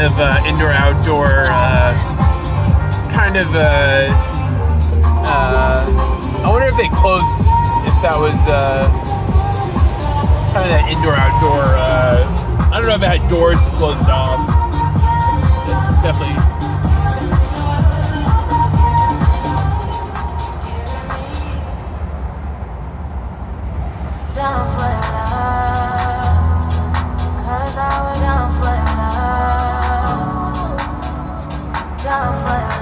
kind of uh, indoor outdoor uh, kind of. Uh, uh, I wonder if they closed if that was uh, kind of that indoor outdoor. I don't know if it had doors to close It off definitely. down. 啊